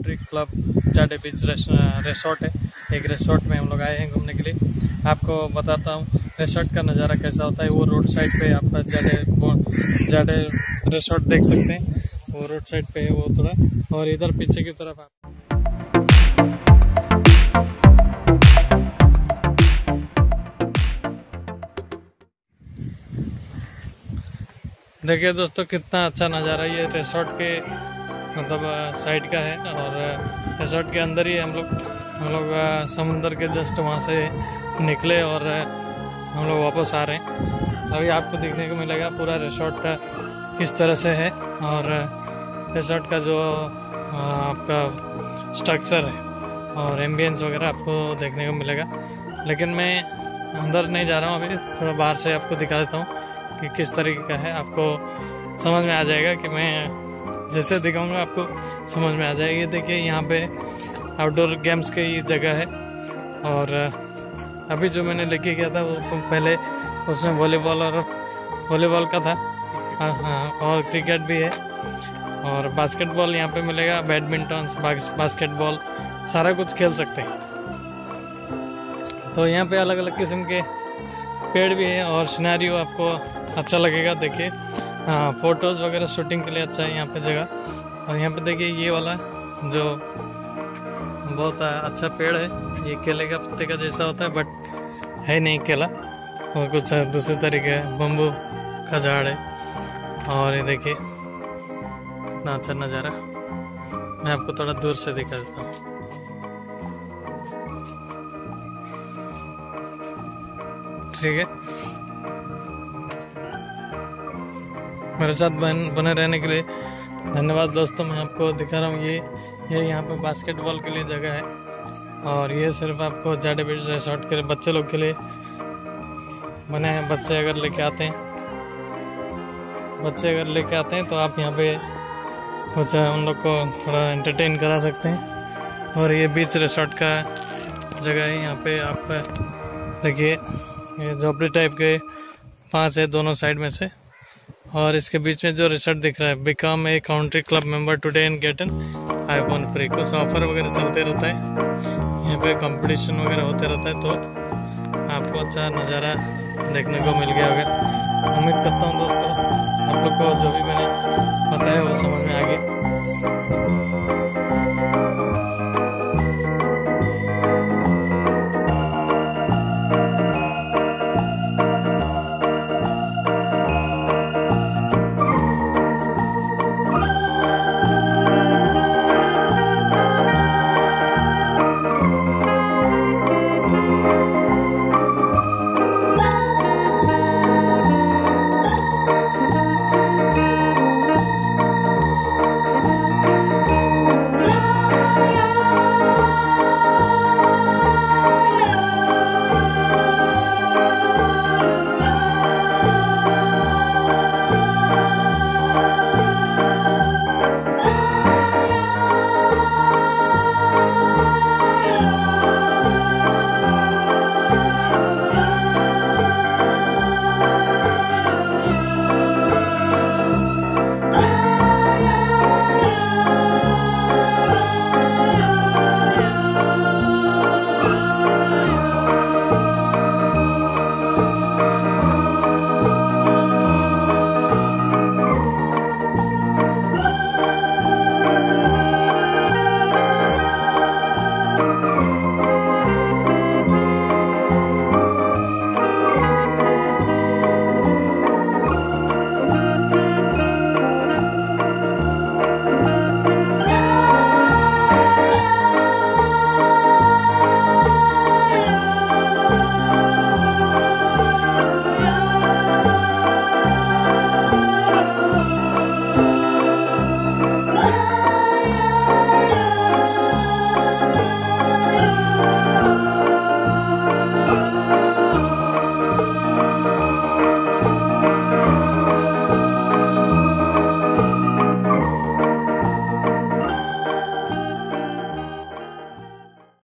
Country club जाडे beach resort है। एक रिसोर्ट में हम लोग आए हैं घूमने के लिए। आपको बताता हूँ रिसोर्ट का नज़ारा कैसा होता है। वो रोड साइड पे आप जाडे जाडे रिसोर्ट देख सकते हैं। वो रोड साइड पे है वो थोड़ा। और इधर पीछे की तरफ़ आप देखिए दोस्तों, कितना अच्छा नज़ारा ये रिसोर्ट के मतलब साइड का है और रिसोर्ट के अंदर ही हम लोग हम लोग समुंदर के जस्ट वहाँ से निकले और हम लोग वापस आ रहे हैं। अभी आपको देखने को मिलेगा, पूरा रिसोर्ट किस तरह से है और रिसोर्ट का जो आपका स्ट्रक्चर है और एम्बियंस वगैरह आपको देखने को मिलेगा। लेकिन मैं अंदर नहीं जा रहा हूँ अभी, थोड़ा बाहर से आपको दिखा देता हूँ कि किस तरीके का है। आपको समझ में आ जाएगा कि मैं जैसे दिखाऊँगा आपको समझ में आ जाएगी। देखिए यहाँ पे आउटडोर गेम्स की जगह है। और अभी जो मैंने लेके गया था वो पहले उसमें वॉलीबॉल और वॉलीबॉल का था। हाँ हाँ और क्रिकेट भी है। और बास्केटबॉल यहाँ पे मिलेगा बैडमिंटन बास्केटबॉल सारा कुछ खेल सकते हैं। तो यहाँ पे अलग अलग किस्म के पेड़ भी हैं और सिनारियो आपको अच्छा लगेगा देखिए। हाँ फ़ोटोज़ वगैरह शूटिंग के लिए अच्छा है यहाँ पे जगह। और यहाँ पे देखिए ये वाला, जो बहुत अच्छा पेड़ है। ये केले का पत्ते का जैसा होता है बट है नहीं केला। और कुछ दूसरे तरीके बम्बू का झाड़ है। और ये देखिए इतना अच्छा नज़ारा। मैं आपको थोड़ा दूर से दिखा देता हूँ। ठीक है? मेरे साथ बन, बने रहने के लिए। धन्यवाद दोस्तों, मैं आपको दिखा रहा हूँ ये ये यहाँ पे बास्केटबॉल के लिए जगह है। और ये सिर्फ़ आपको जाडे बीच रिसोर्ट के बच्चे लोग के लिए बने हैं। बच्चे अगर लेके आते हैं, बच्चे अगर लेके आते हैं तो आप यहाँ पे कुछ उन लोग को थोड़ा एंटरटेन करा सकते हैं। और ये बीच रिसोर्ट का जगह है। यहाँ पे आप, देखिए, ये झोपड़ी टाइप के पाँच है, दोनों साइड में से। और इसके बीच में जो रिसर्ट दिख रहा है become a country club member today in get an iPhone free कुछ ऑफ़र वगैरह चलते रहता है। यहाँ पे कंपटीशन वगैरह होते रहता है तो आपको अच्छा नज़ारा देखने को मिल गया होगा। उम्मीद करता हूँ दोस्तों, आप लोग को जो भी मैंने